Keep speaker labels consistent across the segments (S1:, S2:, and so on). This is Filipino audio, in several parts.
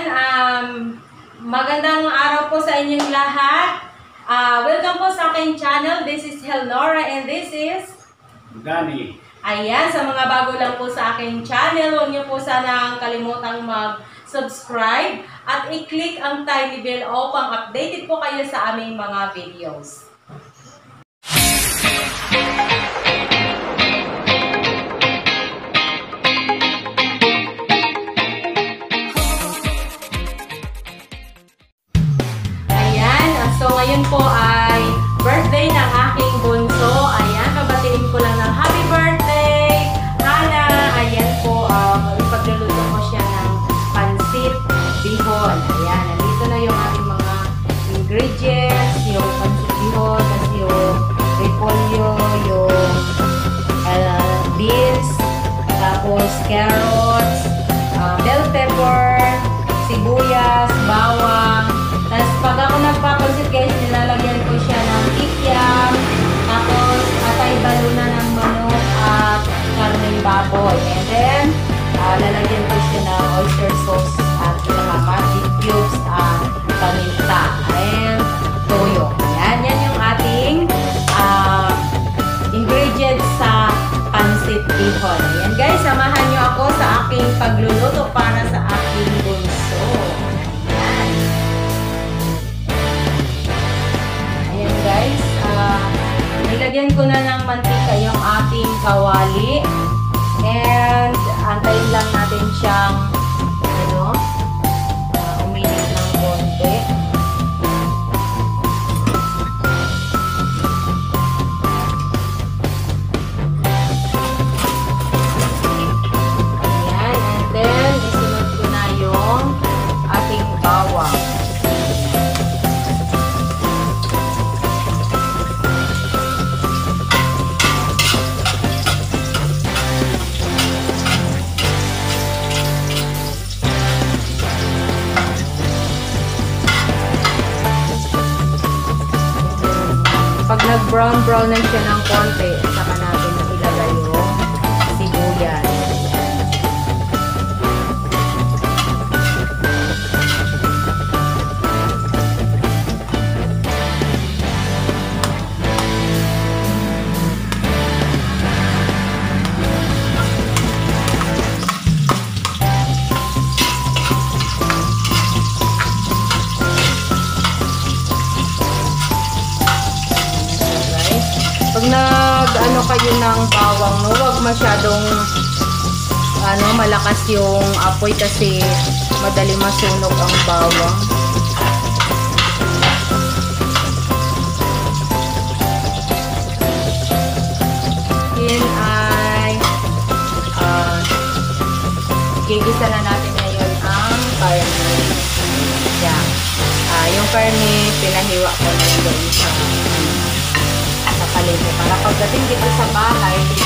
S1: Ayan, um, magandang araw po sa inyong lahat. Uh, welcome po sa aking channel. This is Helnora and this is...
S2: Dani.
S1: Ayan, sa mga bago lang po sa aking channel, huwag niyo po sanang kalimutang mag-subscribe at i-click ang tiny bell upang updated po kayo sa aming mga videos. Tapos carrots, uh, bell pepper, sibuyas, bawang. Tapos pag ako nagpapansit guys, nilalagyan ko siya ng ikyam, tapos atay baluna ng manok at karneng baboy. And then, uh, lalagyan ko siya ng oyster sauce at saka magic cubes kawali. Pag nag-brown-brown na siya ng konti, saka natin Pag nag ano kayo ng bawang, no, wag masyadong ano, malakas yung apoy kasi madali masunog ang bawang. Yun ay gigisa na natin ngayon ang karne. Yeah. Ah, yung karne, pinahiwa ko na doon sa palengke. Para pagdating dito sa bahay, hindi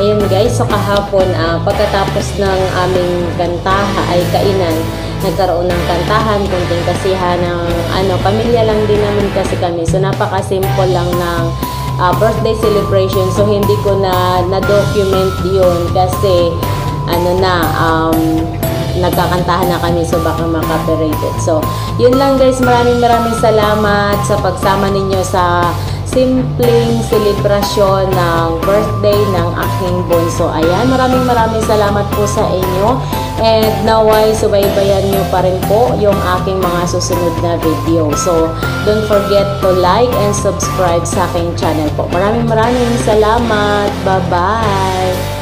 S1: Ayan guys, so kahapon ah, pagkatapos ng aming kantaha ay kainan, nagkaroon ng kantahan, kunting kasihan ng ano, pamilya lang din naman kasi kami. So napaka-simple lang ng ah, birthday celebration. So hindi ko na na-document 'yun kasi ano na um, nagkakantahan na kami so baka makapirated. So, yun lang guys. Maraming maraming salamat sa pagsama ninyo sa simpleng selebrasyon ng birthday ng aking bunso. Ayan, maraming maraming salamat po sa inyo. And naway, subaybayan nyo pa rin po yung aking mga susunod na video. So, don't forget to like and subscribe sa aking channel po. Maraming maraming salamat. Bye-bye!